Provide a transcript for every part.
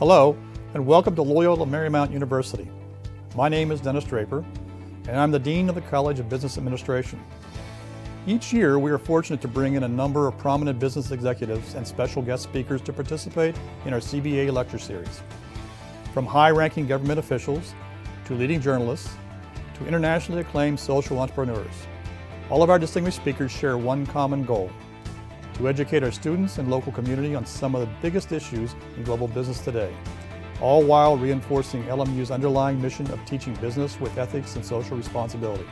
Hello, and welcome to Loyola Marymount University. My name is Dennis Draper, and I'm the Dean of the College of Business Administration. Each year, we are fortunate to bring in a number of prominent business executives and special guest speakers to participate in our CBA lecture series. From high-ranking government officials, to leading journalists, to internationally acclaimed social entrepreneurs. All of our distinguished speakers share one common goal, to educate our students and local community on some of the biggest issues in global business today, all while reinforcing LMU's underlying mission of teaching business with ethics and social responsibility.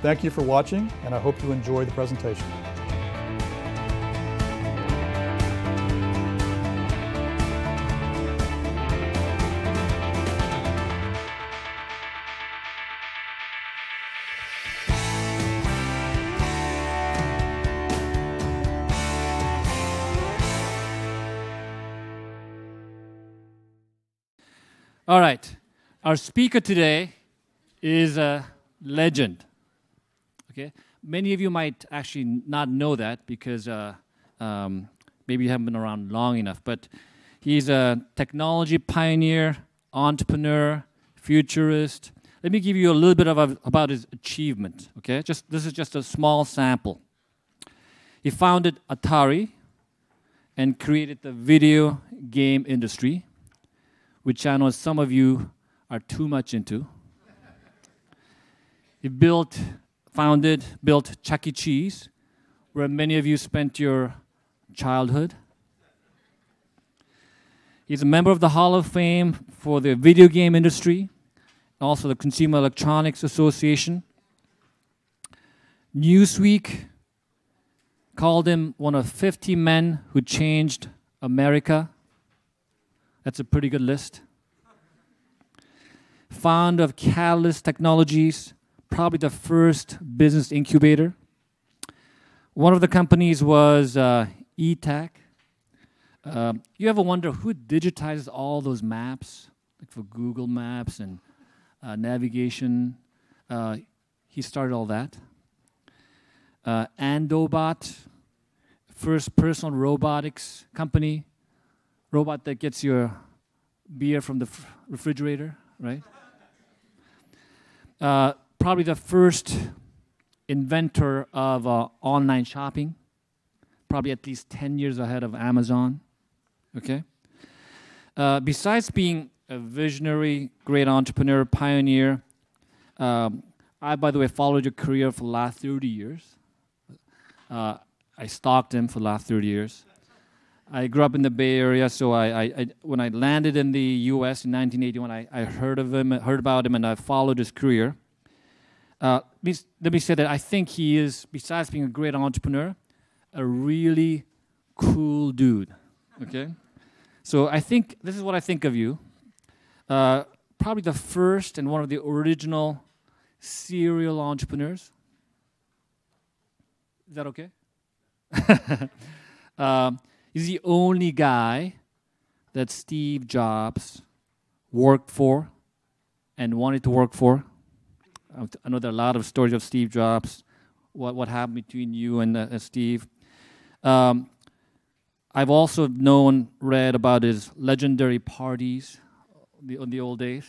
Thank you for watching, and I hope you enjoy the presentation. All right. Our speaker today is a legend. Okay. Many of you might actually not know that because uh, um, maybe you haven't been around long enough. But he's a technology pioneer, entrepreneur, futurist. Let me give you a little bit of a, about his achievement. Okay. Just this is just a small sample. He founded Atari and created the video game industry which I know some of you are too much into. He built, founded, built Chuck E. Cheese, where many of you spent your childhood. He's a member of the Hall of Fame for the video game industry, also the Consumer Electronics Association. Newsweek called him one of 50 men who changed America. That's a pretty good list. Fond of Catalyst Technologies, probably the first business incubator. One of the companies was uh, Etak. Uh, you ever wonder who digitizes all those maps, like for Google Maps and uh, navigation? Uh, he started all that. Uh, Androbot, first personal robotics company, robot that gets your beer from the refrigerator, right? Uh, probably the first inventor of uh, online shopping, probably at least 10 years ahead of Amazon. Okay? Uh, besides being a visionary, great entrepreneur, pioneer, um, I, by the way, followed your career for the last 30 years. Uh, I stalked him for the last 30 years. I grew up in the Bay Area, so I, I, I, when I landed in the U.S. in 1981, I, I heard of him, heard about him, and I followed his career. Uh, let me say that I think he is, besides being a great entrepreneur, a really cool dude. Okay, so I think this is what I think of you. Uh, probably the first and one of the original serial entrepreneurs. Is that okay? um, He's the only guy that Steve Jobs worked for and wanted to work for. I know there are a lot of stories of Steve Jobs, what, what happened between you and uh, Steve. Um, I've also known, read about his legendary parties the, on the old days.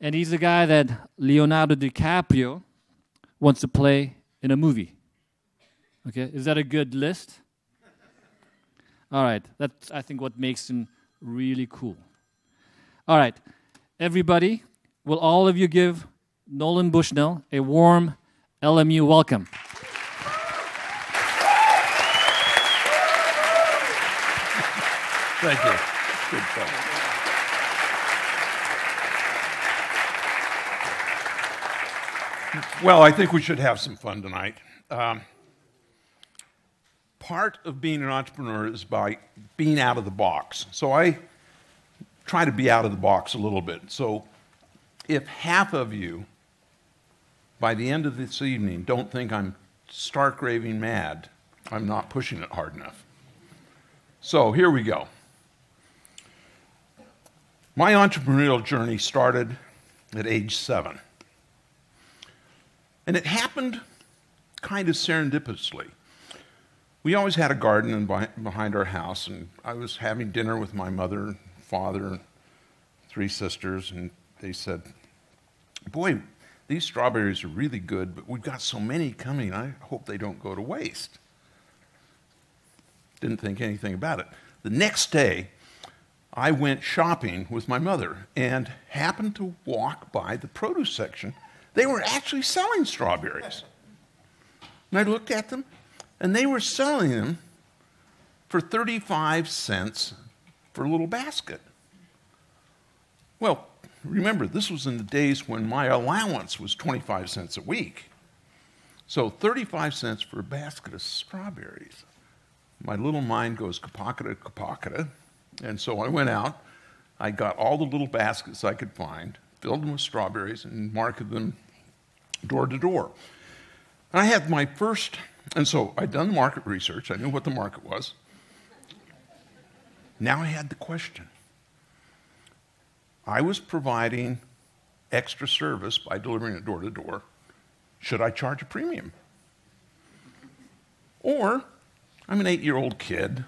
And he's the guy that Leonardo DiCaprio wants to play in a movie. Okay, is that a good list? All right, that's, I think, what makes him really cool. All right, everybody, will all of you give Nolan Bushnell a warm LMU welcome? Thank you. Good fun. Well, I think we should have some fun tonight. Um, part of being an entrepreneur is by being out of the box. So I try to be out of the box a little bit. So if half of you by the end of this evening don't think I'm stark raving mad, I'm not pushing it hard enough. So here we go. My entrepreneurial journey started at age seven. And it happened kind of serendipitously. We always had a garden in behind our house, and I was having dinner with my mother, father, three sisters, and they said, Boy, these strawberries are really good, but we've got so many coming, I hope they don't go to waste. Didn't think anything about it. The next day, I went shopping with my mother and happened to walk by the produce section. They were actually selling strawberries. And I looked at them, and they were selling them for 35 cents for a little basket. Well, remember, this was in the days when my allowance was 25 cents a week. So 35 cents for a basket of strawberries. My little mind goes kapakata, kapakata. And so I went out. I got all the little baskets I could find, filled them with strawberries, and marketed them door to door. And I had my first, and so I'd done market research. I knew what the market was. Now I had the question. I was providing extra service by delivering it door to door. Should I charge a premium? Or, I'm an eight year old kid.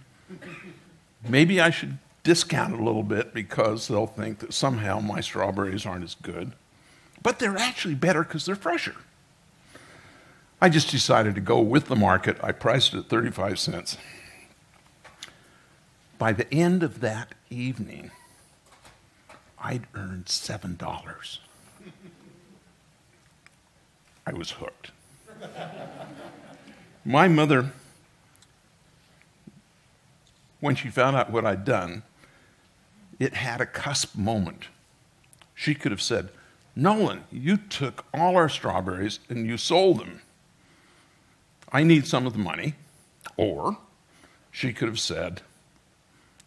Maybe I should discount a little bit because they'll think that somehow my strawberries aren't as good. But they're actually better because they're fresher. I just decided to go with the market. I priced it at 35 cents. By the end of that evening, I'd earned $7. I was hooked. My mother, when she found out what I'd done, it had a cusp moment. She could have said, Nolan, you took all our strawberries and you sold them. I need some of the money. Or she could have said,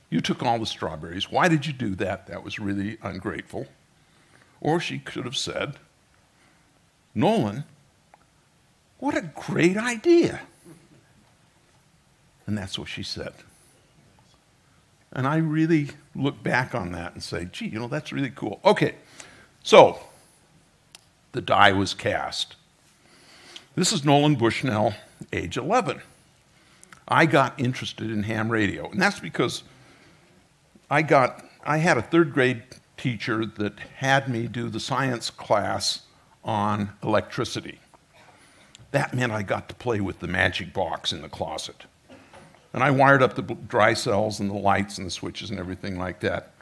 You took all the strawberries. Why did you do that? That was really ungrateful. Or she could have said, Nolan, what a great idea. And that's what she said. And I really look back on that and say, gee, you know, that's really cool. Okay, so the die was cast. This is Nolan Bushnell, age 11. I got interested in ham radio, and that's because I got I had a third grade teacher that had me do the science class on electricity. That meant I got to play with the magic box in the closet. And I wired up the dry cells and the lights and the switches and everything like that.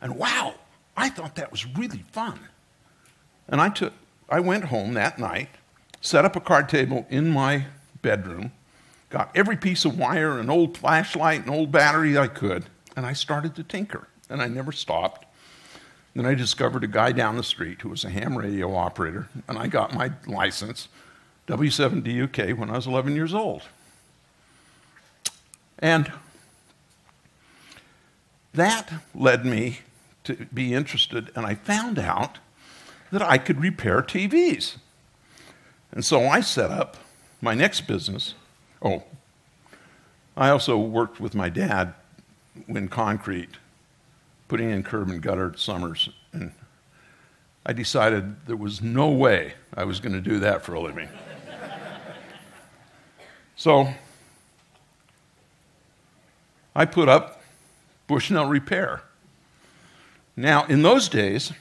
And wow, I thought that was really fun. And I took I went home that night, set up a card table in my bedroom, got every piece of wire, an old flashlight, an old battery I could, and I started to tinker. And I never stopped. Then I discovered a guy down the street who was a ham radio operator, and I got my license, W7DUK, when I was 11 years old. And that led me to be interested, and I found out that I could repair TVs. And so I set up my next business. Oh, I also worked with my dad when concrete, putting in curb and gutter summers. And I decided there was no way I was going to do that for a living. so I put up Bushnell Repair. Now, in those days,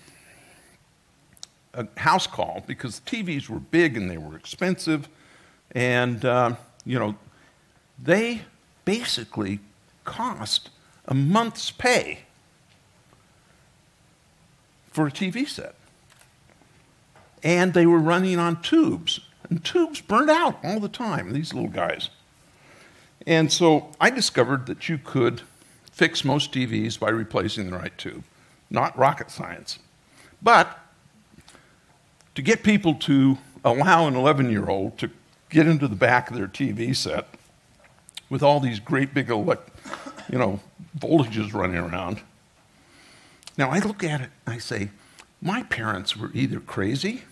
a house call because TVs were big and they were expensive. And, uh, you know, they basically cost a month's pay for a TV set. And they were running on tubes. And tubes burned out all the time, these little guys. And so I discovered that you could fix most TVs by replacing the right tube. Not rocket science. But to get people to allow an 11 year old to get into the back of their TV set with all these great big elect, you know, voltages running around. Now I look at it and I say, my parents were either crazy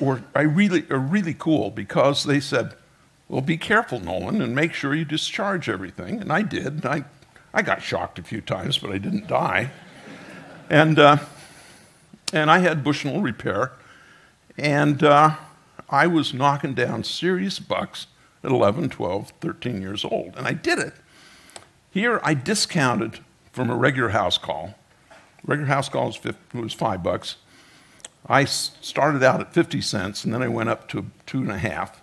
or I really are really cool because they said, well, be careful, Nolan, and make sure you discharge everything. And I did. I, I got shocked a few times, but I didn't die. And uh, and I had Bushnell repair, and uh, I was knocking down serious bucks at 11, 12, 13 years old. And I did it. Here I discounted from a regular house call. Regular house call was, 50, was five bucks. I started out at 50 cents and then I went up to two and a half.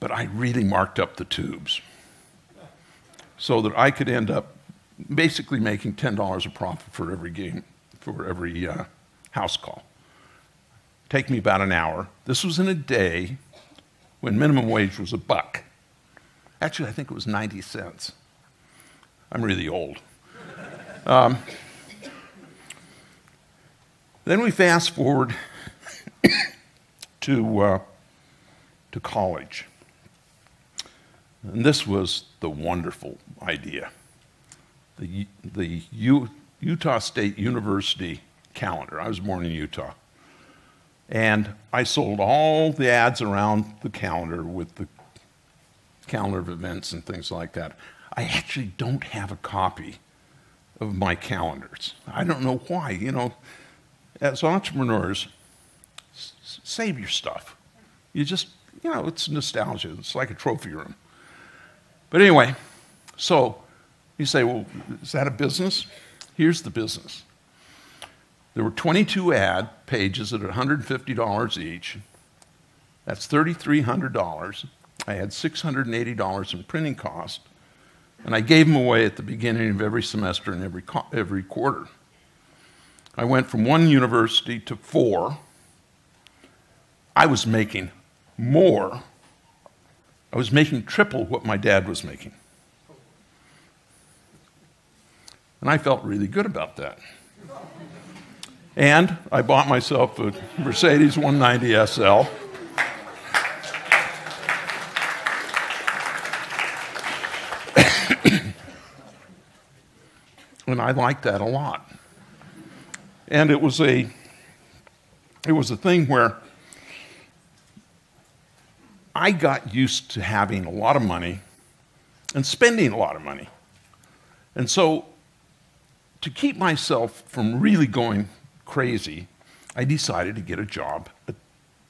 But I really marked up the tubes so that I could end up basically making $10 a profit for every game, for every uh, house call. Take me about an hour. This was in a day when minimum wage was a buck. Actually, I think it was 90 cents. I'm really old. Um, then we fast forward to, uh, to college. And this was the wonderful idea. The, the U, Utah State University calendar. I was born in Utah. And I sold all the ads around the calendar with the calendar of events and things like that. I actually don't have a copy of my calendars. I don't know why. You know, as entrepreneurs, save your stuff. You just, you know, it's nostalgia. It's like a trophy room. But anyway, so you say, well, is that a business? Here's the business. There were 22 ad pages at $150 each. That's $3,300. I had $680 in printing cost, and I gave them away at the beginning of every semester and every, every quarter. I went from one university to four. I was making more. I was making triple what my dad was making. And I felt really good about that. And I bought myself a Mercedes 190 SL. and I liked that a lot. And it was a it was a thing where I got used to having a lot of money and spending a lot of money. And so to keep myself from really going crazy, I decided to get a job at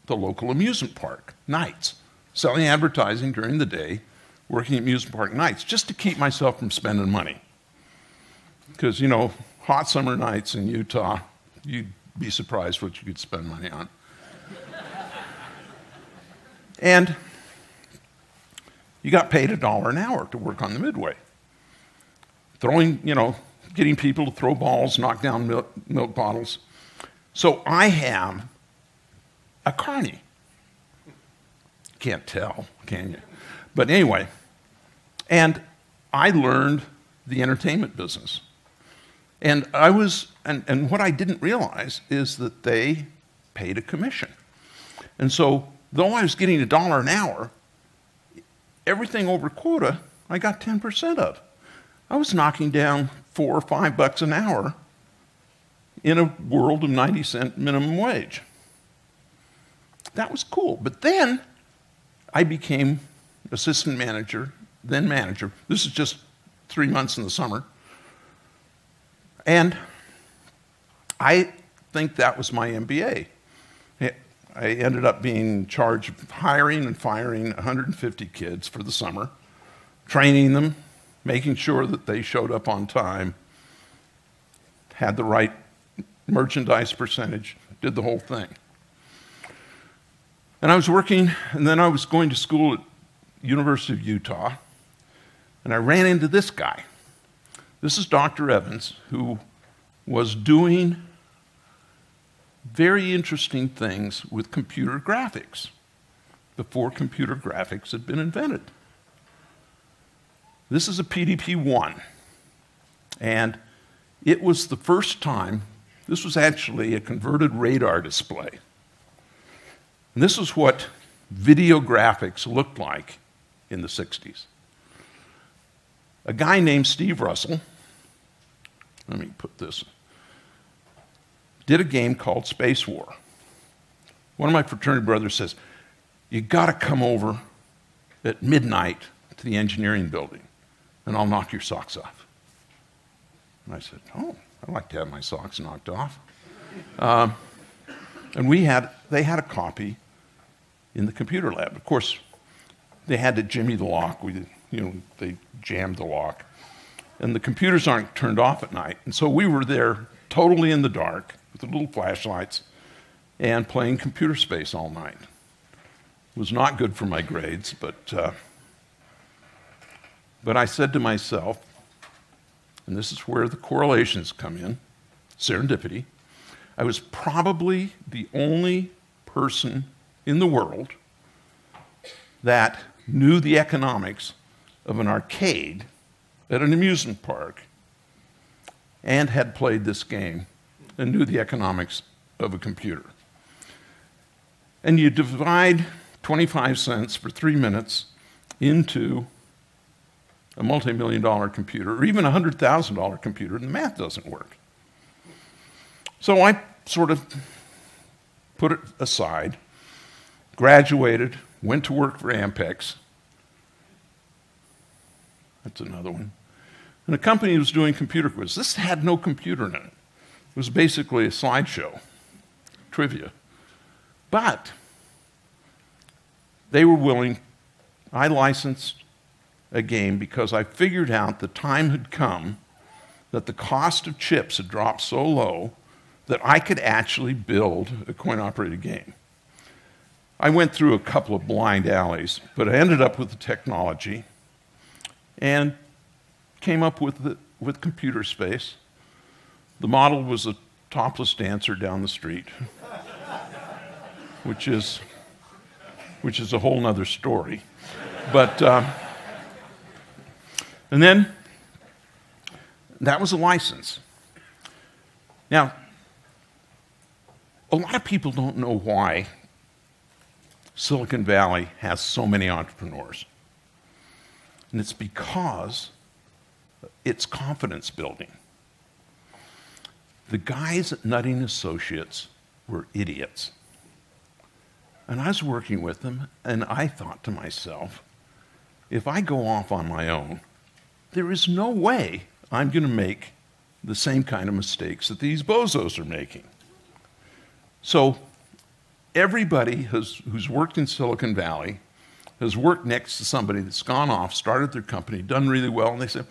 the local amusement park nights, selling advertising during the day, working at amusement park nights, just to keep myself from spending money. Because, you know, hot summer nights in Utah, you'd be surprised what you could spend money on. and you got paid a dollar an hour to work on the midway. Throwing, you know, getting people to throw balls, knock down milk, milk bottles. So I have a carny. Can't tell, can you? But anyway, and I learned the entertainment business. And I was, and, and what I didn't realize is that they paid a commission. And so, though I was getting a dollar an hour, everything over quota, I got 10% of. I was knocking down four or five bucks an hour in a world of 90 cent minimum wage. That was cool. But then I became assistant manager, then manager. This is just three months in the summer. And I think that was my MBA. I ended up being in charge of hiring and firing 150 kids for the summer, training them, making sure that they showed up on time, had the right merchandise percentage, did the whole thing. And I was working, and then I was going to school at University of Utah, and I ran into this guy. This is Dr. Evans, who was doing very interesting things with computer graphics before computer graphics had been invented. This is a PDP 1, and it was the first time, this was actually a converted radar display. And this is what video graphics looked like in the 60s. A guy named Steve Russell, let me put this did a game called Spacewar. One of my fraternity brothers says, You got to come over at midnight to the engineering building, and I'll knock your socks off. And I said, Oh, I'd like to have my socks knocked off. Um, and we had, they had a copy in the computer lab. Of course, they had to jimmy the lock. We, you know, they jammed the lock. And the computers aren't turned off at night. And so we were there totally in the dark with the little flashlights and playing computer space all night. It was not good for my grades, but, uh, but I said to myself, and this is where the correlations come in serendipity. I was probably the only person in the world that knew the economics of an arcade at an amusement park and had played this game and knew the economics of a computer. And you divide 25 cents for three minutes into a multi million dollar computer or even a $100,000 computer, and the math doesn't work. So I sort of put it aside, graduated, went to work for Ampex. That's another one. And a company was doing computer quiz. This had no computer in it. It was basically a slideshow, trivia. But they were willing, I licensed a game because I figured out the time had come that the cost of chips had dropped so low that I could actually build a coin operated game. I went through a couple of blind alleys, but I ended up with the technology and came up with, the, with computer space. The model was a topless dancer down the street, which is, which is a whole other story. But, uh, and then that was a license. Now, a lot of people don't know why Silicon Valley has so many entrepreneurs. And it's because it's confidence building. The guys at Nutting Associates were idiots. And I was working with them, and I thought to myself, if I go off on my own, there is no way I'm going to make the same kind of mistakes that these bozos are making. So, everybody has, who's worked in Silicon Valley has worked next to somebody that's gone off, started their company, done really well, and they say,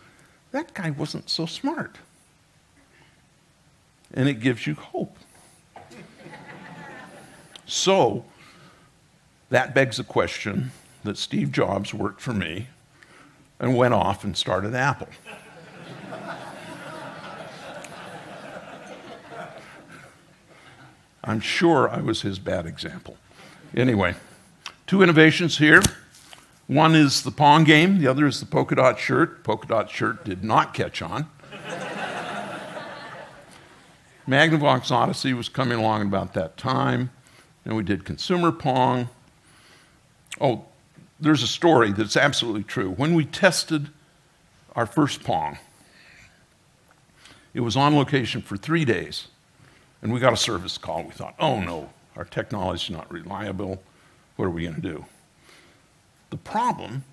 that guy wasn't so smart. And it gives you hope. so, that begs the question that Steve Jobs worked for me and went off and started Apple. I'm sure I was his bad example. Anyway, two innovations here. One is the Pong game, the other is the polka dot shirt. Polka dot shirt did not catch on. Magnavox Odyssey was coming along about that time, and we did consumer Pong. Oh, there's a story that's absolutely true. When we tested our first Pong, it was on location for three days, and we got a service call. We thought, oh no, our technology is not reliable. What are we going to do? The problem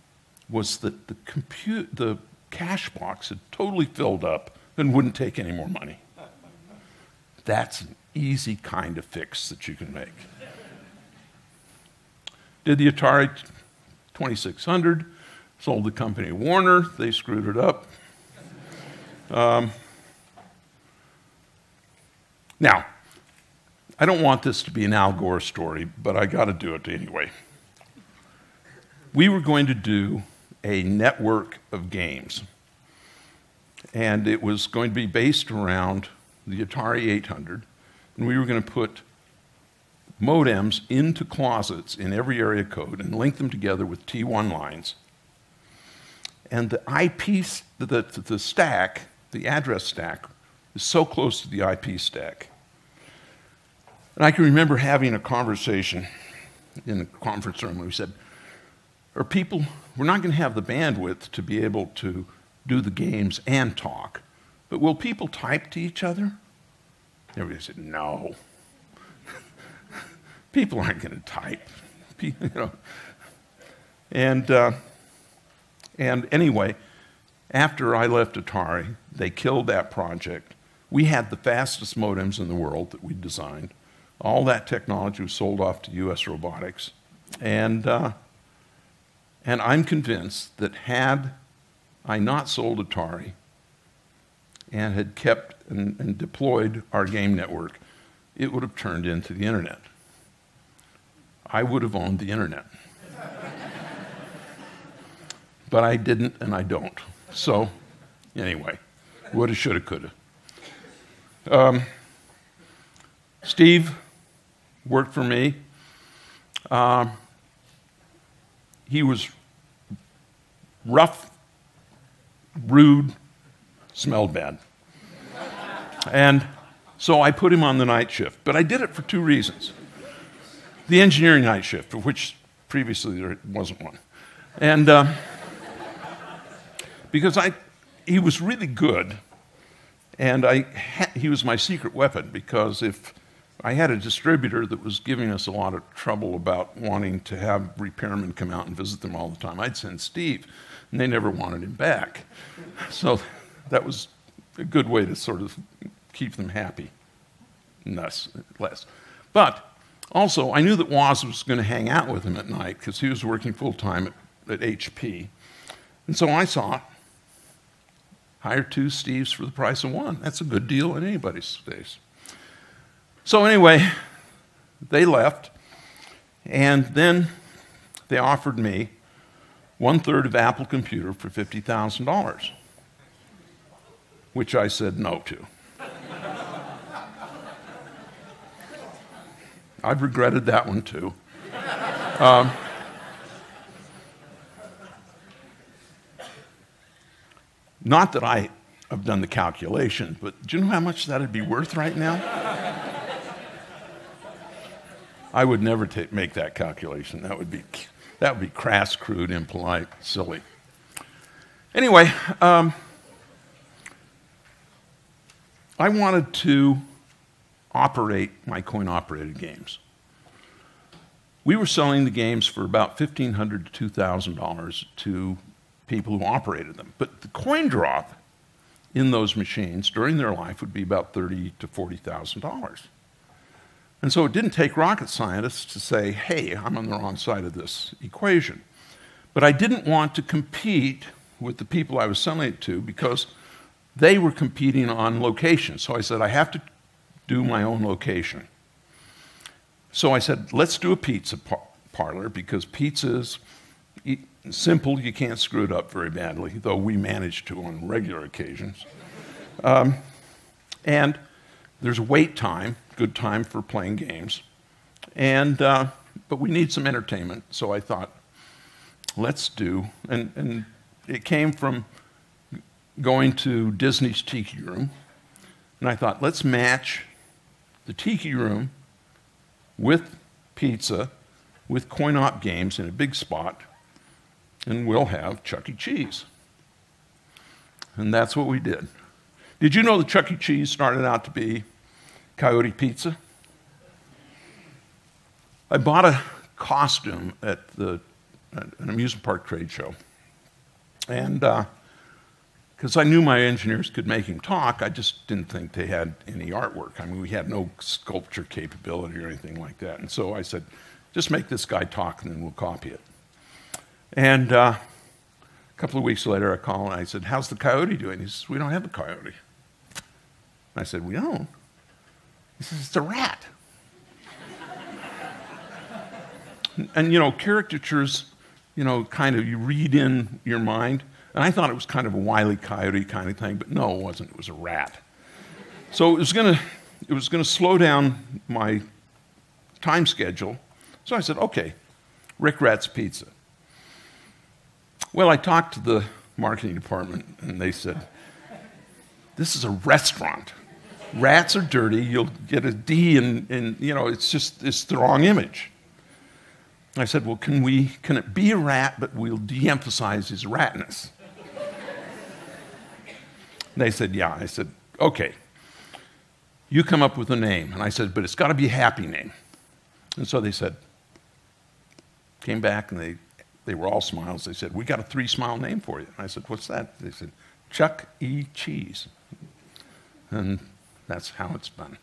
was that the, compute, the cash box had totally filled up and wouldn't take any more money. That's an easy kind of fix that you can make. Did the Atari 2600, sold the company Warner, they screwed it up. Um, now, I don't want this to be an Al Gore story, but I got to do it anyway we were going to do a network of games. And it was going to be based around the Atari 800. And we were going to put modems into closets in every area code and link them together with T1 lines. And the IP, the, the, stack, the address stack, is so close to the IP stack. And I can remember having a conversation in the conference room where we said, are people, we're not going to have the bandwidth to be able to do the games and talk, but will people type to each other? Everybody said, no. People aren't going to type. you know. And, uh, and anyway, after I left Atari, they killed that project. We had the fastest modems in the world that we designed. All that technology was sold off to US Robotics. And uh, And I'm convinced that had I not sold Atari and had kept and, and deployed our game network, it would have turned into the internet. I would have owned the internet. but I didn't and I don't. So, anyway, woulda, shoulda, coulda. Um, Steve worked for me. Uh, he was rough, rude, smelled bad. And so I put him on the night shift. But I did it for two reasons the engineering night shift, of which previously there wasn't one. And uh, because I, he was really good, and I he was my secret weapon because if I had a distributor that was giving us a lot of trouble about wanting to have repairmen come out and visit them all the time, I'd send Steve, and they never wanted him back. So that was a good way to sort of keep them happy. Less, less. But also, I knew that Woz was going to hang out with him at night because he was working full time at, at HP. And so I thought, hire two Steves for the price of one. That's a good deal in anybody's days. So, anyway, they left, and then they offered me one third of Apple Computer for $50,000, which I said no to. I've regretted that one too. Um, not that I have done the calculation, but do you know how much that'd be worth right now? I would never make that calculation. That would be that would be crass, crude, impolite, silly. Anyway, um, I wanted to operate my coin operated games. We were selling the games for about 1,500 to $2,000 to people who operated them. But the coin drop in those machines during their life would be about 30 to $40,000. And so it didn't take rocket scientists to say, hey, I'm on the wrong side of this equation. But I didn't want to compete with the people I was selling it to because they were competing on location. So I said, I have to do my own location. So I said, let's do a pizza par- parlor because pizza's simple, you can't screw it up very badly, though we manage to on regular occasions. Um, and there's wait time, good time for playing games. And, uh, but we need some entertainment, so I thought, let's do, and, and it came from going to Disney's Tiki Room, and I thought, let's match the tiki room with pizza, with coin op games in a big spot, and we'll have Chuck E. Cheese. And that's what we did. Did you know that Chuck E. Cheese started out to be Coyote Pizza? I bought a costume at, the, at an amusement park trade show. And uh, because I knew my engineers could make him talk. I just didn't think they had any artwork. I mean, we had no sculpture capability or anything like that. And so I said, just make this guy talk and then we'll copy it. And uh, a couple of weeks later, I called and I said, How's the coyote doing? He says, We don't have a coyote. And I said, We don't? He says, It's a rat. and, and, you know, caricatures, you know, kind of you read in your mind. And I thought it was kind of a wily coyote kind of thing, but no, it wasn't. It was a rat. So it was going to it was going to slow down my time schedule. So I said, okay, Rick Rat's Pizza. Well, I talked to the marketing department, and they said, this is a restaurant. Rats are dirty. You'll get a D, and, and you know, it's just it's the wrong image. I said, well, can we can it be a rat, but we'll de-emphasize his ratness? They said, Yeah. I said, Okay. You come up with a name. And I said, But it's got to be a happy name. And so they said, came back and they, they were all smiles. They said, We got a three smile name for you. And I said, What's that? They said, Chuck E. Cheese. And that's how it's done.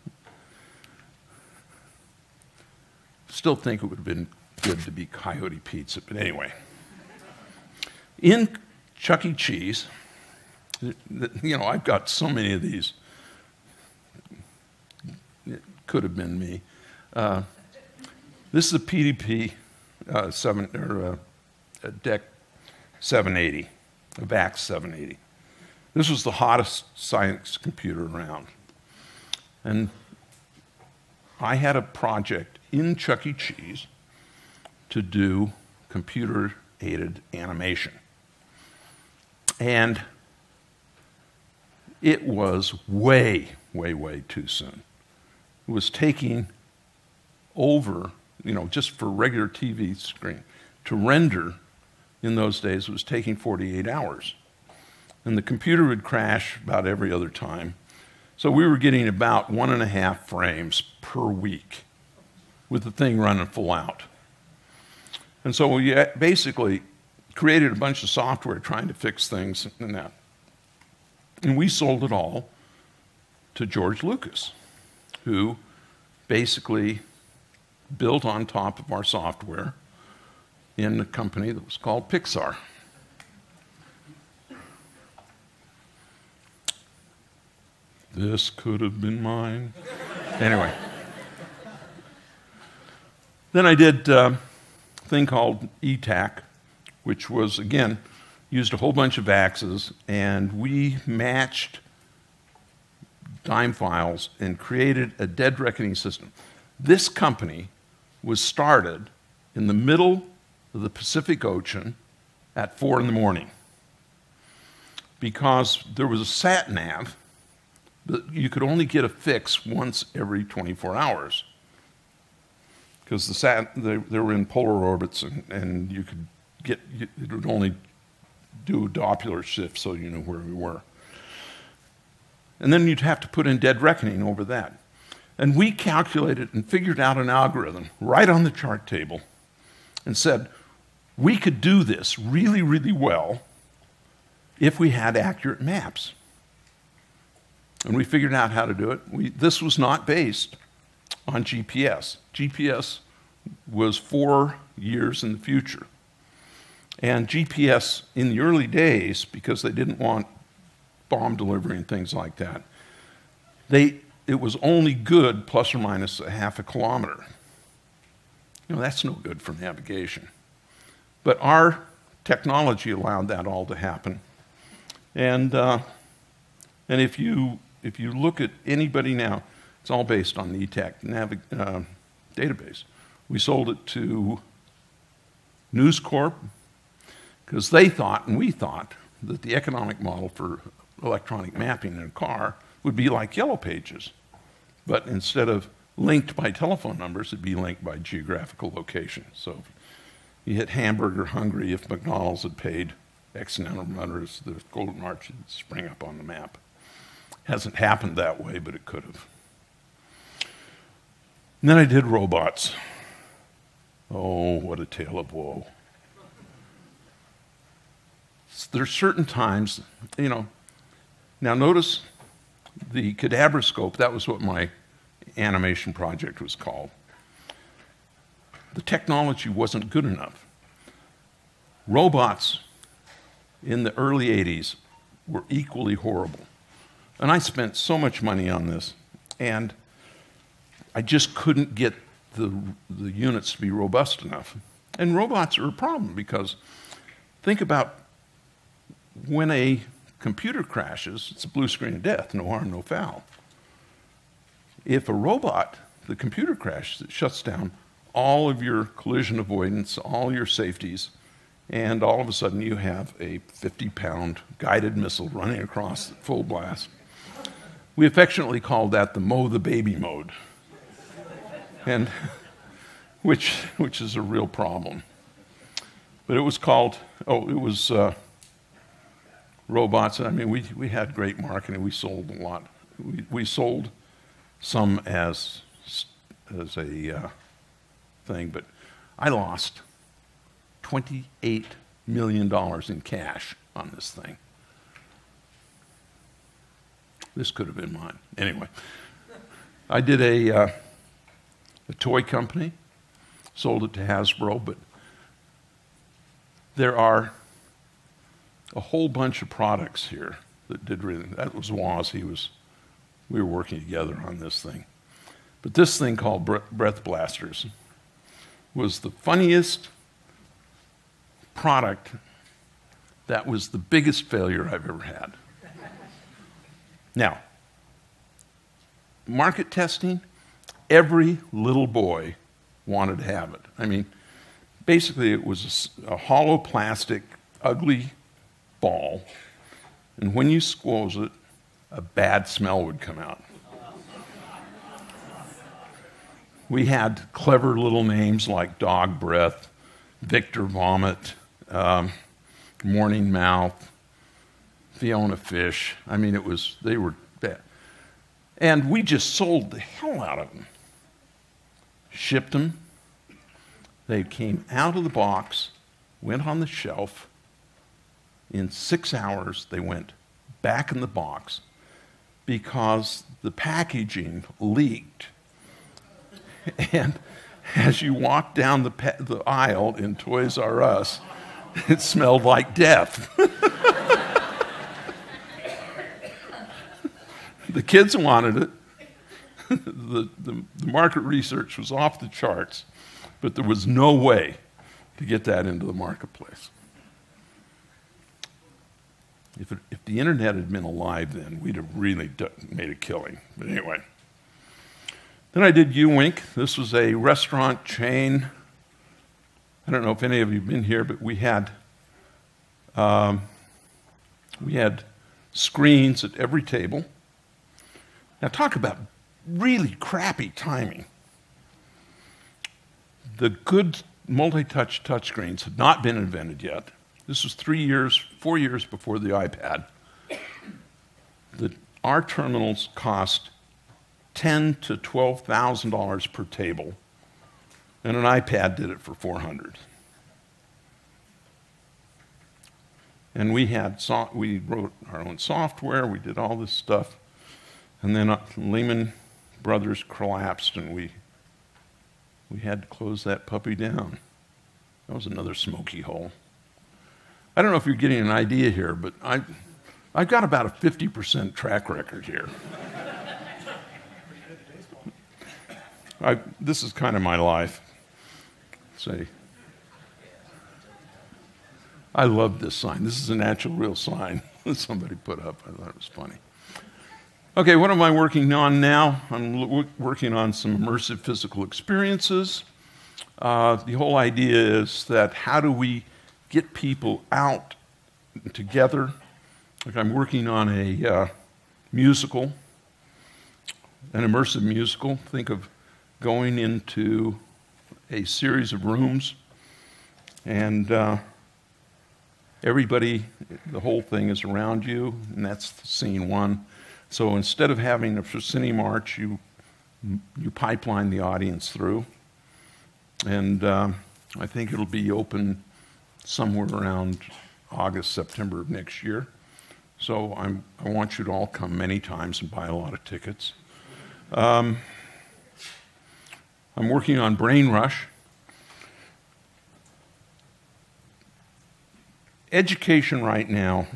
Still think it would have been good to be Coyote Pizza, but anyway. in Chuck E. Cheese, you know, I've got so many of these. It could have been me. Uh, this is a PDP uh, seven or uh, a DEC 780, a VAX 780. This was the hottest science computer around, and I had a project in Chuck E. Cheese to do computer aided animation. And it was way, way, way too soon. It was taking over, you know, just for regular TV screen, to render in those days was taking 48 hours. And the computer would crash about every other time. So we were getting about one and a half frames per week with the thing running full out. And so we uh, basically created a bunch of software trying to fix things and that. And we sold it all to George Lucas, who basically built on top of our software in a company that was called Pixar. This could have been mine. anyway. Then I did uh, a thing called Etak, which was, again, used a whole bunch of axes, and we matched DIME files and created a dead reckoning system. This company was started in the middle of the Pacific Ocean at four in the morning because there was a sat nav, but you could only get a fix once every 24 hours because the sat they, they, were in polar orbits and, and you could get it would only do a Doppler shift so you knew where we were. And then you'd have to put in dead reckoning over that. And we calculated and figured out an algorithm right on the chart table and said, we could do this really, really well if we had accurate maps. And we figured out how to do it. We, this was not based on GPS. GPS was four years in the future. And GPS in the early days, because they didn't want bomb delivery and things like that, they, it was only good plus or minus a half a kilometer. You know, that's no good for navigation. But our technology allowed that all to happen. And, uh, and if, you, if you look at anybody now, it's all based on the Etak uh, database. We sold it to News Corp, because they thought, and we thought, that the economic model for electronic mapping in a car would be like Yellow Pages. But instead of linked by telephone numbers, it'd be linked by geographical location. So you hit Hamburger Hungry, if McDonald's had paid X number of numbers, the Golden Arch would spring up on the map. Hasn't happened that way, but it could have. Then I did robots. Oh, what a tale of woe there's certain times, you know. Now notice the Kadabrascope, that was what my animation project was called. The technology wasn't good enough. Robots in the early 80s were equally horrible. And I spent so much money on this, and I just couldn't get the, the units to be robust enough. And robots are a problem because think about when a computer crashes, it's a blue screen of death, no harm, no foul. If a robot, the computer crashes, it shuts down all of your collision avoidance, all your safeties, and all of a sudden you have a 50 pound guided missile running across full blast. We affectionately called that the mow the baby mode, and which, which is a real problem. But it was called, oh, it was. Uh, robots. I mean, we, we had great marketing. We sold a lot. We, we sold some as, as a uh, thing, but I lost $28 million in cash on this thing. This could have been mine. Anyway, I did a, uh, a toy company, sold it to Hasbro, but there are a whole bunch of products here that did really. That was Woz. He was. We were working together on this thing. But this thing called Breath Blasters was the funniest product that was the biggest failure I've ever had. Now, market testing, every little boy wanted to have it. I mean, basically, it was a, a hollow plastic, ugly ball, and when you squoze it, a bad smell would come out. We had clever little names like Dog Breath, Victor Vomit, um, Morning Mouth, Fiona Fish. I mean, it was, they were bad. And we just sold the hell out of them. Shipped them. They came out of the box, went on the shelf. In six hours, they went back in the box because the packaging leaked And as you walked down the, the aisle in Toys R Us, it smelled like death. the kids wanted it. the, the, the, market research was off the charts, but there was no way to get that into the marketplace. If, it, if the internet had been alive then, we'd have really made a killing. But anyway. Then I did uWink. This was a restaurant chain. I don't know if any of you have been here, but we had um, we had screens at every table. Now talk about really crappy timing. The good multi-touch touchscreens had not been invented yet. This was three years, four years before the iPad. The, our terminals cost ten to twelve thousand dollars per table, and an iPad did it for four hundred. And we had so- we wrote our own software. We did all this stuff, and then uh, Lehman Brothers collapsed, and we we had to close that puppy down. That was another smoky hole. I don't know if you're getting an idea here, but I, I've got about a 50% track record here. I, this is kind of my life. Say, I love this sign. This is a natural, real sign that somebody put up. I thought it was funny. Okay, what am I working on now? I'm working on some immersive physical experiences. Uh, the whole idea is that how do we get people out together? Like I'm working on a uh, musical, an immersive musical. Think of going into a series of rooms, and uh, everybody, the whole thing is around you, and that's scene one. So instead of having a cine march, you you pipeline the audience through, and uh, I think it'll be open somewhere around August, September of next year. So I'm, I want you to all come many times and buy a lot of tickets. Um, I'm working on BrainRush. Education right now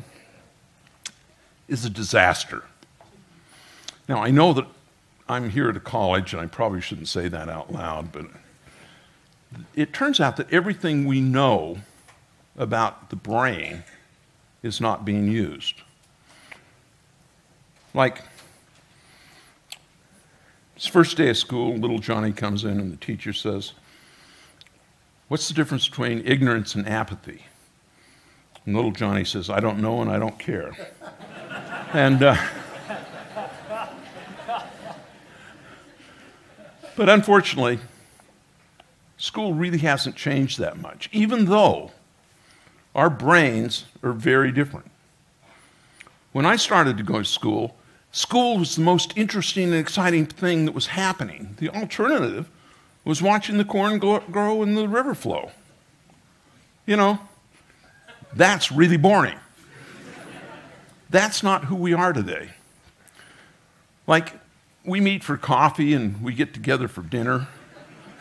is a disaster. Now, I know that I'm here at a college, and I probably shouldn't say that out loud, but it turns out that everything we know about the brain is not being used. Like, it's first day of school, little Johnny comes in, and the teacher says, What's the difference between ignorance and apathy? And little Johnny says, I don't know and I don't care. and, uh, but unfortunately, school really hasn't changed that much, even though our brains are very different. When I started to go to school, School was the most interesting and exciting thing that was happening. The alternative was watching the corn grow and the river flow. You know, that's really boring. That's not who we are today. Like, we meet for coffee and we get together for dinner.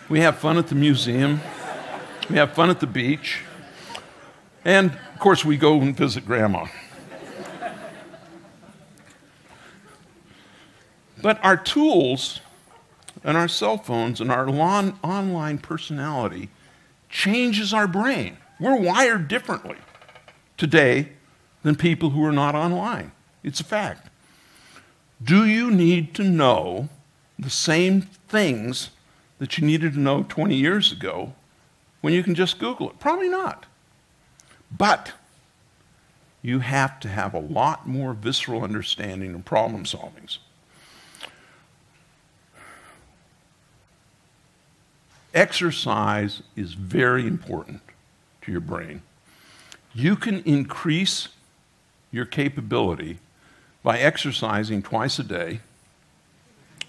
We have fun at the museum. We have fun at the beach. And of course, we go and visit grandma. but our tools and our cell phones and our online personality changes our brain. We're wired differently today than people who are not online. It's a fact. Do you need to know the same things that you needed to know 20 years ago when you can just Google it? Probably not. But you have to have a lot more visceral understanding of problem solvings. Exercise is very important to your brain. You can increase your capability by exercising twice a day.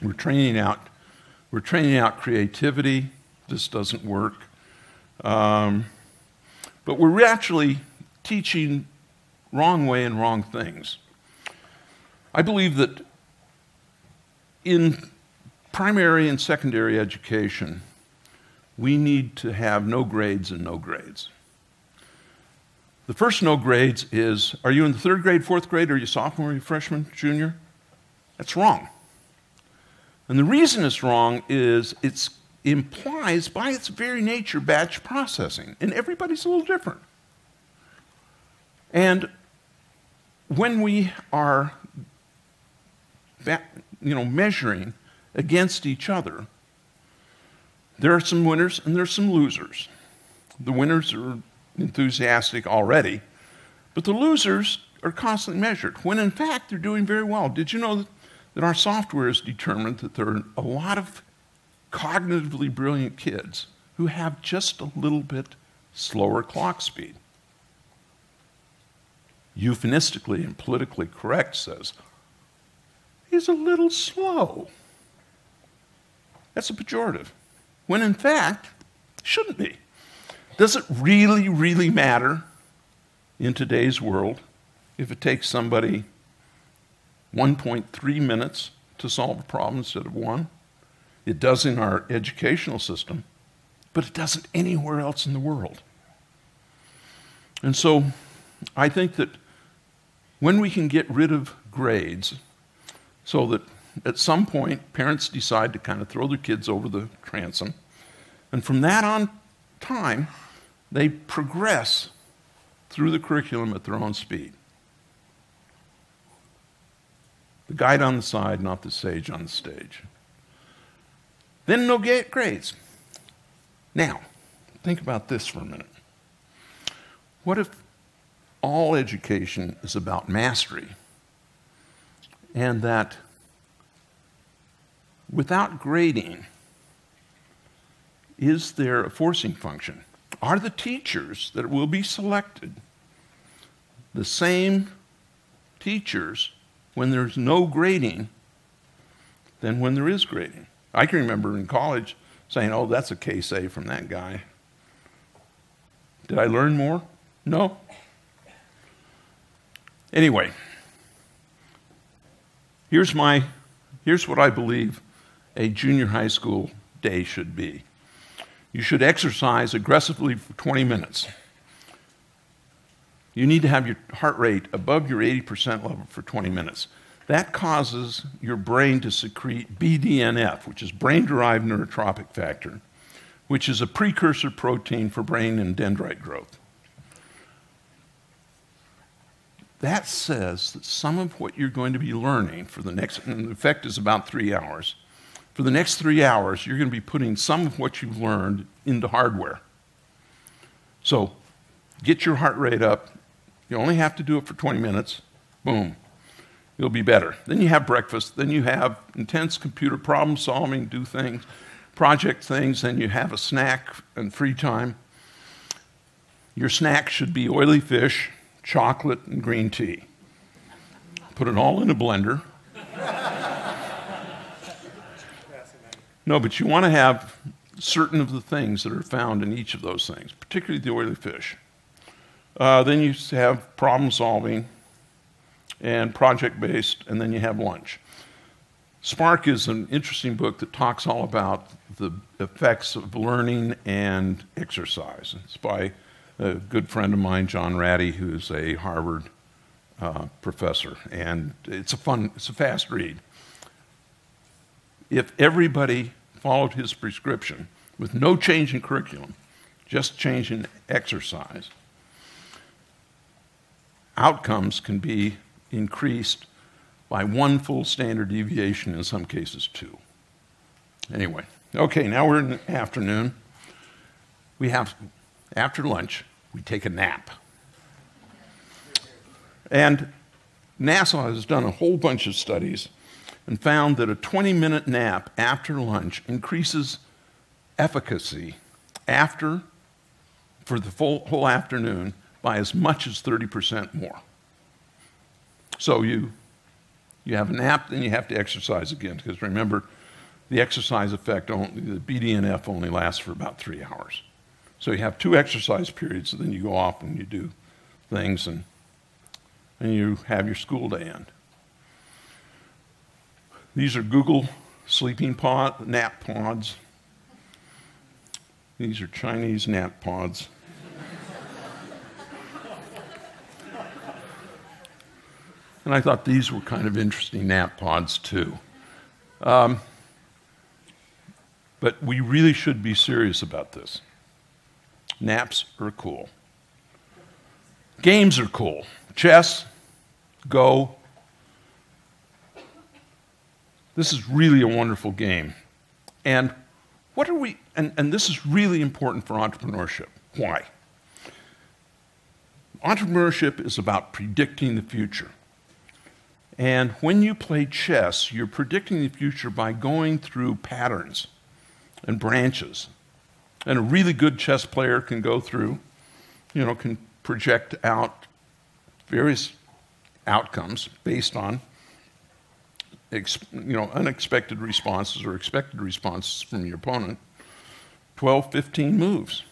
We're training out, we're training out creativity. This doesn't work. Um, but we're actually teaching wrong way and wrong things. I believe that in primary and secondary education, we need to have no grades and no grades. The first no grades is are you in the third grade, fourth grade, or are you sophomore, are you freshman, junior? That's wrong. And the reason it's wrong is it implies, by its very nature, batch processing. And everybody's a little different. And when we are you know, measuring against each other, there are some winners and there are some losers. The winners are enthusiastic already, but the losers are constantly measured when in fact they're doing very well. Did you know that our software has determined that there are a lot of cognitively brilliant kids who have just a little bit slower clock speed? Euphemistically and politically correct says, he's a little slow. That's a pejorative when in fact, shouldn't be. Does it really, really matter in today's world if it takes somebody 1.3 minutes to solve a problem instead of one? It does in our educational system, but it doesn't anywhere else in the world. And so I think that when we can get rid of grades so that at some point, parents decide to kind of throw their kids over the transom. And from that on time, they progress through the curriculum at their own speed. The guide on the side, not the sage on the stage. Then no get grades. Now, think about this for a minute. What if all education is about mastery and that without grading, is there a forcing function? Are the teachers that will be selected the same teachers when there's no grading than when there is grading? I can remember in college saying, oh, that's a case A from that guy. Did I learn more? No. Anyway, here's my here's what I believe a junior high school day should be. You should exercise aggressively for 20 minutes. You need to have your heart rate above your 80% level for 20 minutes. That causes your brain to secrete BDNF, which is brain derived neurotrophic factor, which is a precursor protein for brain and dendrite growth. That says that some of what you're going to be learning for the next, and the effect is about three hours, for the next three hours, you're going to be putting some of what you've learned into hardware. So get your heart rate up. You only have to do it for 20 minutes. Boom. You'll be better. Then you have breakfast. Then you have intense computer problem solving, do things, project things. Then you have a snack and free time. Your snack should be oily fish, chocolate, and green tea. Put it all in a blender. No, but you want to have certain of the things that are found in each of those things, particularly the oily fish. Uh, then you have problem solving and project based, and then you have lunch. Spark is an interesting book that talks all about the effects of learning and exercise. It's by a good friend of mine, John Ratey, who's a Harvard uh, professor, and it's a fun, it's a fast read. If everybody followed his prescription with no change in curriculum, just change in exercise, outcomes can be increased by one full standard deviation, in some cases two. Anyway, okay, now we're in the afternoon. We have, after lunch, we take a nap. And NASA has done a whole bunch of studies and found that a 20 minute nap after lunch increases efficacy after, for the full, whole afternoon, by as much as 30% more. So you, you have a nap, then you have to exercise again, because remember, the exercise effect, only, the BDNF only lasts for about three hours. So you have two exercise periods, and then you go off and you do things, and, and you have your school day end. These are Google sleeping pod, nap pods. These are Chinese nap pods. And I thought these were kind of interesting nap pods too. Um, but we really should be serious about this. Naps are cool. Games are cool. Chess, Go. This is really a wonderful game. And what are we, and, and this is really important for entrepreneurship. Why? Entrepreneurship is about predicting the future. And when you play chess, you're predicting the future by going through patterns and branches. And a really good chess player can go through, you know, can project out various outcomes based on you know, unexpected responses or expected responses from your opponent, 12, 15 moves.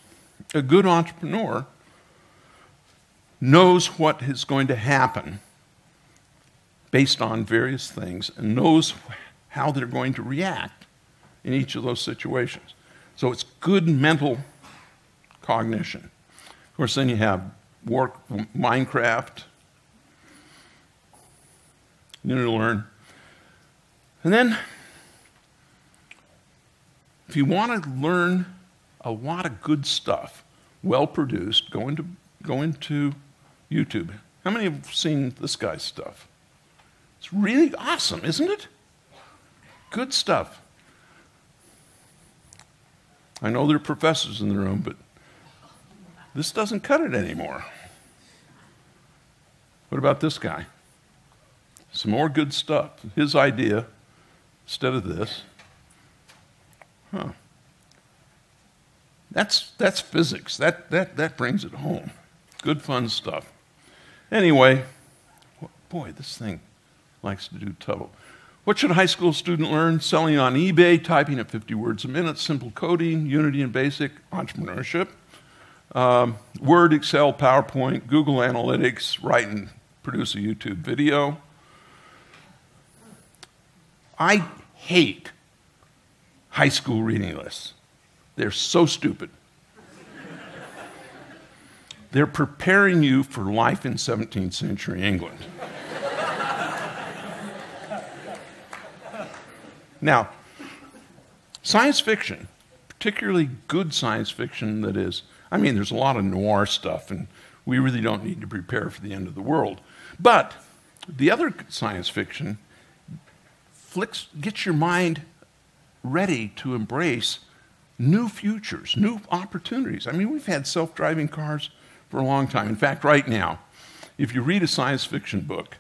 A good entrepreneur knows what is going to happen based on various things and knows how they're going to react in each of those situations. So it's good mental cognition. Of course, then you have work, Minecraft, you need to learn and then, if you want to learn a lot of good stuff, well produced, go into, go into YouTube. How many have seen this guy's stuff? It's really awesome, isn't it? Good stuff. I know there are professors in the room, but this doesn't cut it anymore. What about this guy? Some more good stuff. His idea instead of this. Huh. That's, that's physics. That, that, that brings it home. Good, fun stuff. Anyway, boy, this thing likes to do trouble. What should a high school student learn? Selling on eBay, typing at 50 words a minute, simple coding, Unity and Basic, entrepreneurship, um, Word, Excel, PowerPoint, Google Analytics, write and produce a YouTube video, I hate high school reading lists. They're so stupid. They're preparing you for life in 17th century England. Now, science fiction, particularly good science fiction that is, I mean, there's a lot of noir stuff, and we really don't need to prepare for the end of the world. But the other science fiction flicks, gets your mind ready to embrace new futures, new opportunities. I mean, we've had self driving cars for a long time. In fact, right now, if you read a science fiction book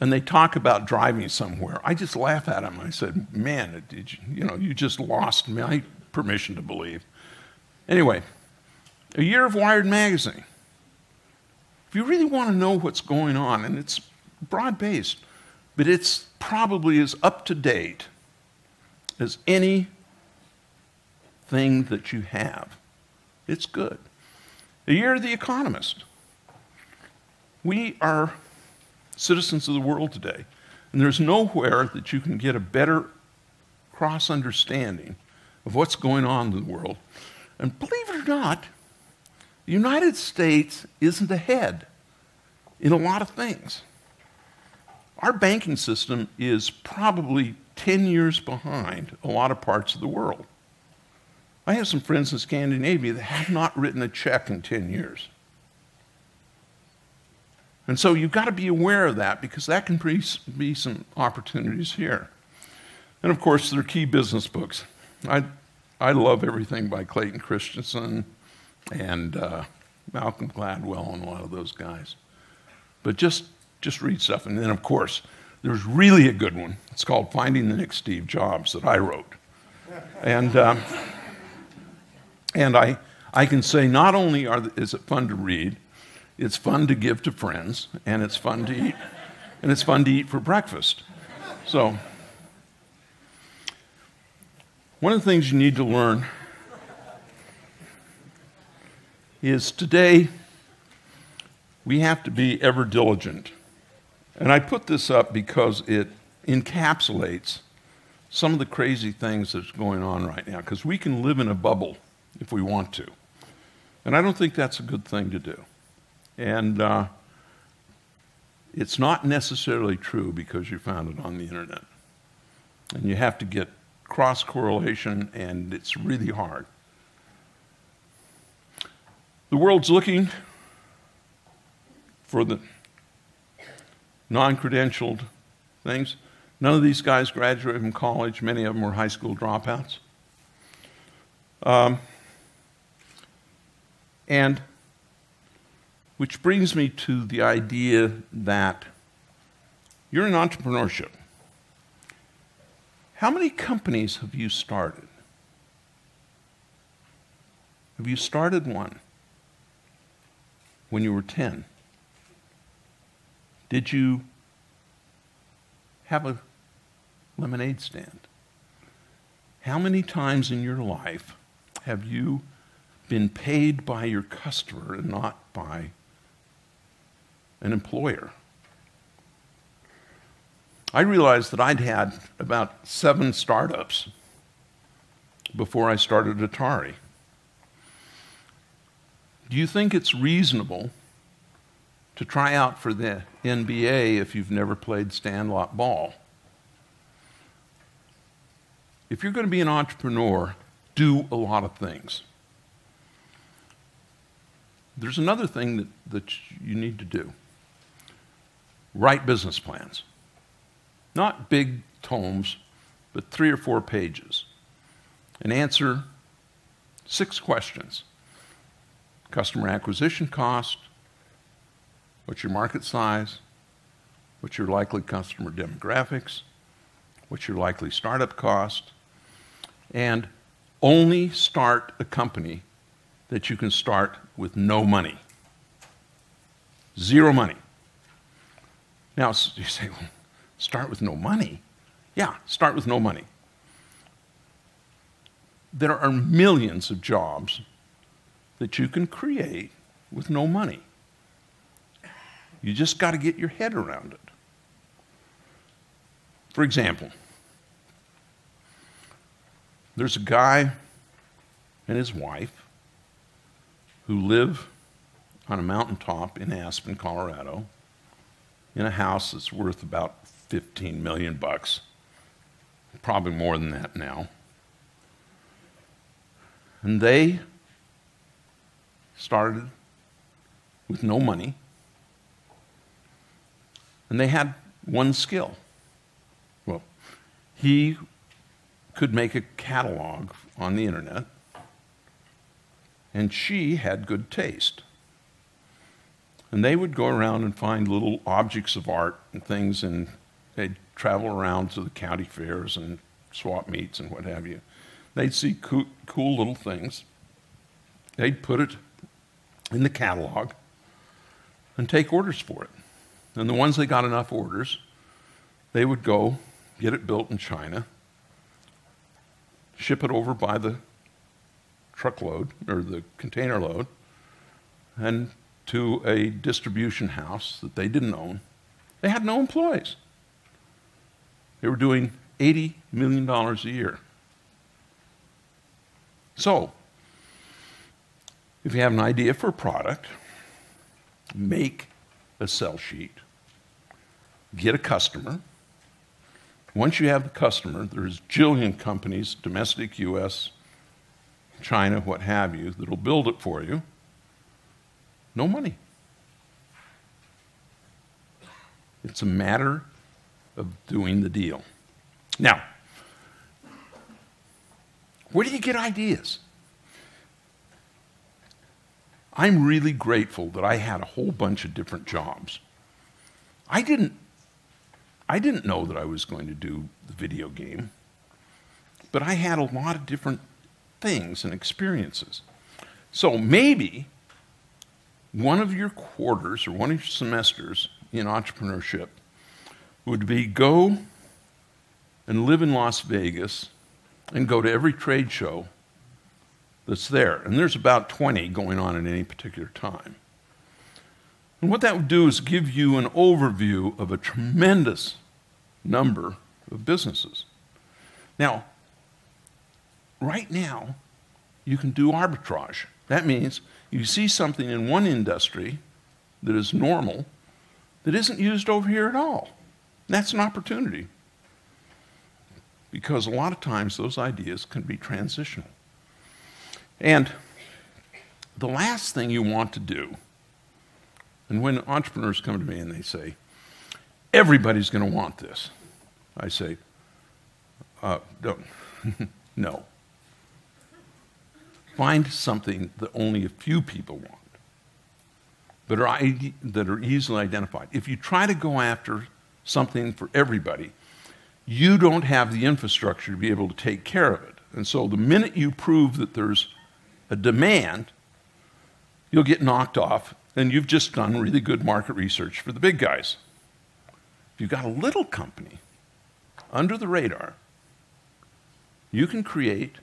and they talk about driving somewhere, I just laugh at them. I said, man, did you, you know, you just lost my permission to believe. Anyway, a year of Wired magazine. If you really want to know what's going on, and it's broad based, but it's probably as up to date as any thing that you have. It's good. The year of the economist. We are citizens of the world today, and there's nowhere that you can get a better cross understanding of what's going on in the world. And believe it or not, the United States isn't ahead in a lot of things. Our banking system is probably 10 years behind a lot of parts of the world. I have some friends in Scandinavia that have not written a check in 10 years. And so you've got to be aware of that because that can be some opportunities here. And of course, there are key business books. I, I love everything by Clayton Christensen and uh, Malcolm Gladwell and a lot of those guys. But just, just read stuff. And then, of course, there's really a good one. It's called Finding the Next Steve Jobs that I wrote. And, um, and I, I can say not only are, is it fun to read, it's fun to give to friends, and it's fun to eat. And it's fun to eat for breakfast. So, one of the things you need to learn is today we have to be ever diligent. And I put this up because it encapsulates some of the crazy things that's going on right now, because we can live in a bubble if we want to. And I don't think that's a good thing to do. And uh, it's not necessarily true because you found it on the internet. And you have to get cross correlation, and it's really hard. The world's looking for the non credentialed things. None of these guys graduated from college, many of them were high school dropouts. Um, and which brings me to the idea that you're in entrepreneurship. How many companies have you started? Have you started one when you were 10? Did you have a lemonade stand? How many times in your life have you been paid by your customer and not by an employer? I realized that I'd had about seven startups before I started Atari. Do you think it's reasonable to try out for the NBA if you've never played stand-lot ball? If you're going to be an entrepreneur, do a lot of things. There's another thing that, that you need to do write business plans. Not big tomes, but three or four pages. And answer six questions customer acquisition cost, what's your market size, what's your likely customer demographics, what's your likely startup cost, and only start a company that you can start with no money. Zero money. Now, you say, well, start with no money? Yeah, start with no money. There are millions of jobs that you can create with no money. You just got to get your head around it. For example, there's a guy and his wife who live on a mountaintop in Aspen, Colorado in a house that's worth about 15 million bucks. Probably more than that now. And they started with no money. And they had one skill. Well, he could make a catalog on the internet, and she had good taste. And they would go around and find little objects of art and things, and they'd travel around to the county fairs and swap meets and what have you. They'd see cool, cool little things. They'd put it in the catalog and take orders for it. And the ones they got enough orders, they would go get it built in China, ship it over by the truckload or the container load, and to a distribution house that they didn't own. They had no employees. They were doing $80 million a year. So, if you have an idea for a product, make a sell sheet, get a customer. Once you have the customer, there's jillion companies, domestic, US, China, what have you, that'll build it for you. No money. It's a matter of doing the deal. Now, where do you get ideas? I'm really grateful that I had a whole bunch of different jobs. I didn't, I didn't know that I was going to do the video game, but I had a lot of different things and experiences. So maybe one of your quarters or one of your semesters in entrepreneurship would be go and live in Las Vegas and go to every trade show that's there. And there's about 20 going on at any particular time. And what that would do is give you an overview of a tremendous number of businesses. Now, right now, you can do arbitrage. That means you see something in one industry that is normal that isn't used over here at all. That's an opportunity. Because a lot of times those ideas can be transitional. And the last thing you want to do, and when entrepreneurs come to me and they say, everybody's going to want this, I say, uh, don't. no. Find something that only a few people want, that are, that are easily identified. If you try to go after something for everybody, you don't have the infrastructure to be able to take care of it. And so the minute you prove that there's a demand, you'll get knocked off, and you've just done really good market research for the big guys. If you've got a little company under the radar, you can create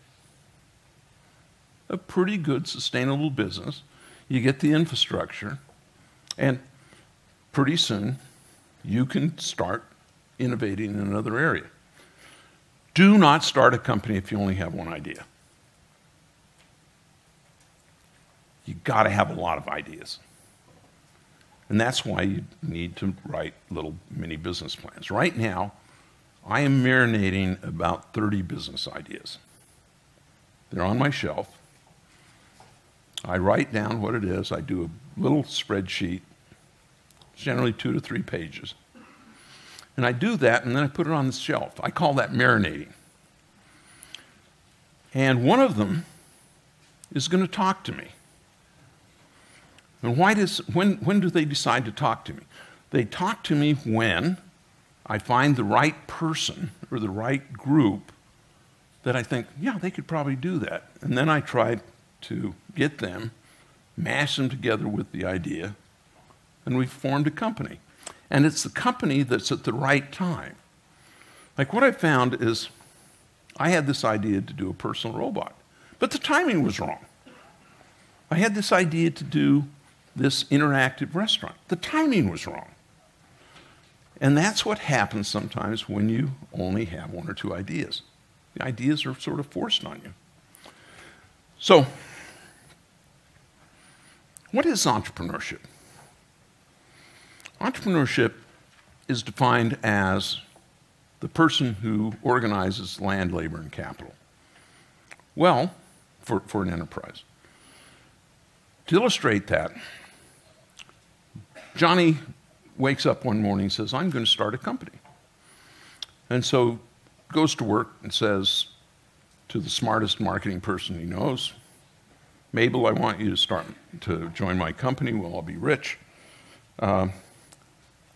a pretty good sustainable business. You get the infrastructure, and pretty soon you can start innovating in another area. Do not start a company if you only have one idea. you got to have a lot of ideas. And that's why you need to write little mini business plans. Right now, I am marinating about 30 business ideas. They're on my shelf. I write down what it is. I do a little spreadsheet, It's generally two to three pages. And I do that, and then I put it on the shelf. I call that marinating. And one of them is going to talk to me. And why does, when, when do they decide to talk to me? They talk to me when I find the right person or the right group that I think, yeah, they could probably do that. And then I try to get them, mash them together with the idea, and we've formed a company. And it's the company that's at the right time. Like what I found is I had this idea to do a personal robot, but the timing was wrong. I had this idea to do this interactive restaurant. The timing was wrong. And that's what happens sometimes when you only have one or two ideas. The ideas are sort of forced on you. So, what is entrepreneurship? Entrepreneurship is defined as the person who organizes land, labor, and capital. Well, for, for an enterprise. To illustrate that, Johnny wakes up one morning and says, I'm going to start a company. And so goes to work and says to the smartest marketing person he knows, Mabel, I want you to start to join my company. We'll all be rich. Uh,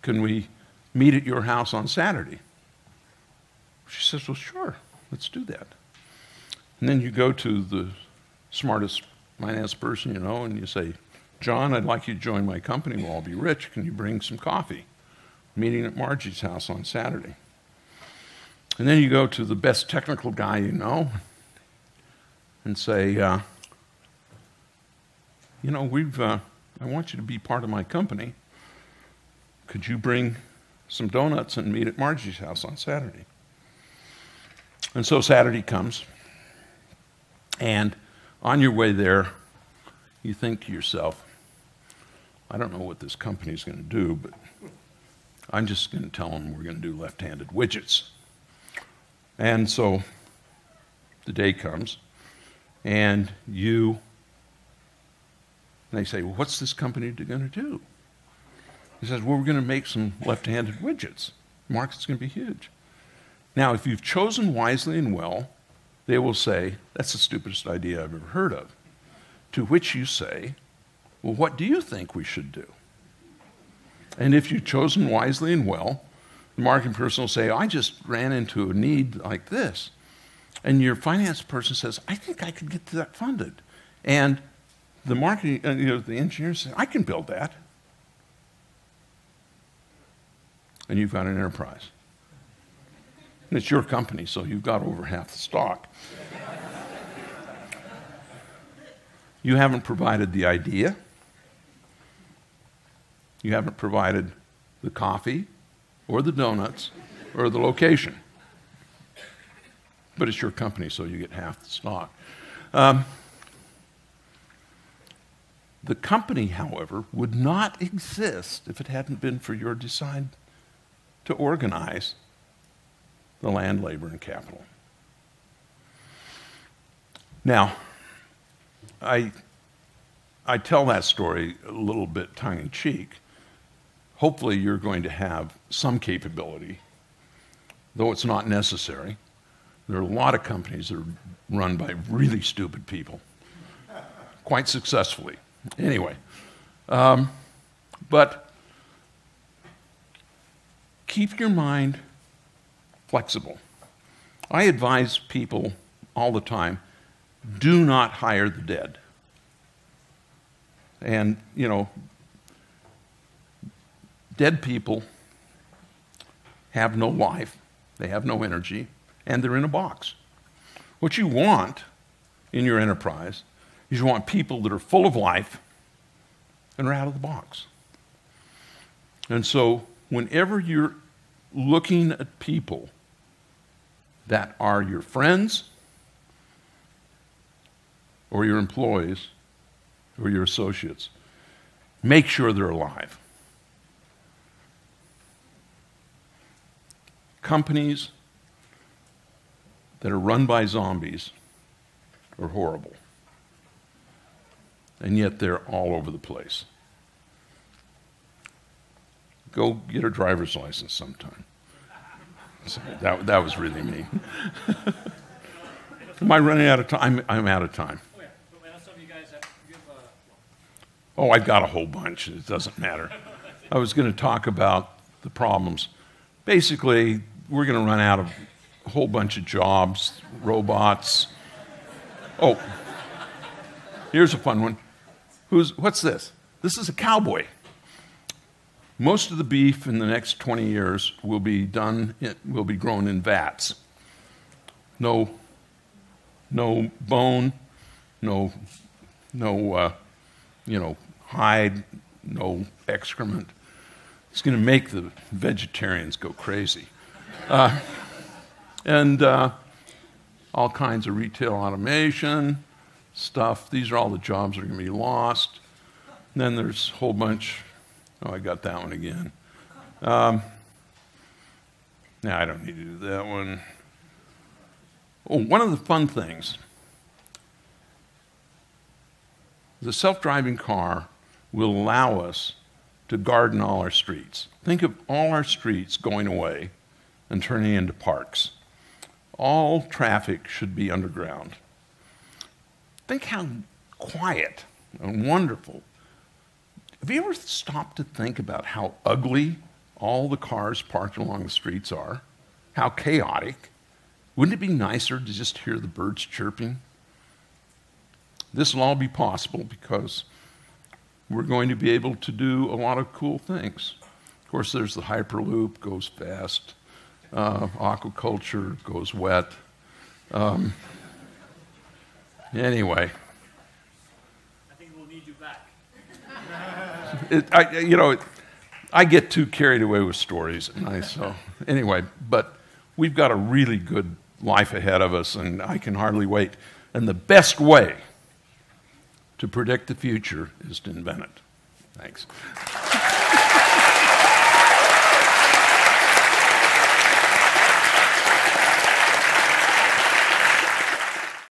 can we meet at your house on Saturday? She says, Well, sure, let's do that. And then you go to the smartest finance person you know and you say, John, I'd like you to join my company. We'll all be rich. Can you bring some coffee? Meeting at Margie's house on Saturday. And then you go to the best technical guy you know and say, uh, you know, we've, uh, I want you to be part of my company. Could you bring some donuts and meet at Margie's house on Saturday? And so Saturday comes, and on your way there, you think to yourself, I don't know what this company's going to do, but I'm just going to tell them we're going to do left handed widgets. And so the day comes, and you, and they say, Well, what's this company going to do? He says, Well, we're going to make some left handed widgets. The market's going to be huge. Now, if you've chosen wisely and well, they will say, That's the stupidest idea I've ever heard of. To which you say, Well, what do you think we should do? And if you've chosen wisely and well, marketing person will say, I just ran into a need like this. And your finance person says, I think I could get that funded. And the marketing, uh, you know, the engineer says, I can build that. And you've got an enterprise. And it's your company, so you've got over half the stock. you haven't provided the idea. You haven't provided the coffee or the donuts or the location. But it's your company, so you get half the stock. Um, the company, however, would not exist if it hadn't been for your decide to organize the land, labor, and capital. Now, I, I tell that story a little bit tongue in cheek. Hopefully, you're going to have some capability, though it's not necessary. There are a lot of companies that are run by really stupid people, quite successfully. Anyway, um, but keep your mind flexible. I advise people all the time do not hire the dead. And, you know, dead people have no life, they have no energy, and they're in a box. What you want in your enterprise is you want people that are full of life and are out of the box. And so, whenever you're looking at people that are your friends or your employees or your associates. Make sure they're alive. Companies that are run by zombies are horrible. And yet they're all over the place. Go get a driver's license sometime. That, that was really me. Am I running out of time? I'm, I'm out of time. Oh, I've got a whole bunch. It doesn't matter. I was going to talk about the problems. Basically, we're going to run out of a whole bunch of jobs, robots. Oh, here's a fun one. Who's, what's this? This is a cowboy. Most of the beef in the next 20 years will be done, will be grown in vats. No, no bone, no, no, uh, you know, hide, no excrement. It's going to make the vegetarians go crazy. Uh, and uh, all kinds of retail automation stuff. These are all the jobs that are going to be lost. And then there's a whole bunch Oh, I got that one again. Um, now, I don't need to do that one. Oh, one of the fun things the self driving car will allow us to garden all our streets. Think of all our streets going away and turning into parks. All traffic should be underground. Think how quiet and wonderful have you ever stopped to think about how ugly all the cars parked along the streets are? How chaotic? Wouldn't it be nicer to just hear the birds chirping? This will all be possible because we're going to be able to do a lot of cool things. Of course, there's the Hyperloop, goes fast. Uh, aquaculture goes wet. Um, anyway. I think we'll need you back. it, I, you know, I get too carried away with stories, and I so anyway. But we've got a really good life ahead of us, and I can hardly wait. And the best way To predict the future is to invent it. Thanks.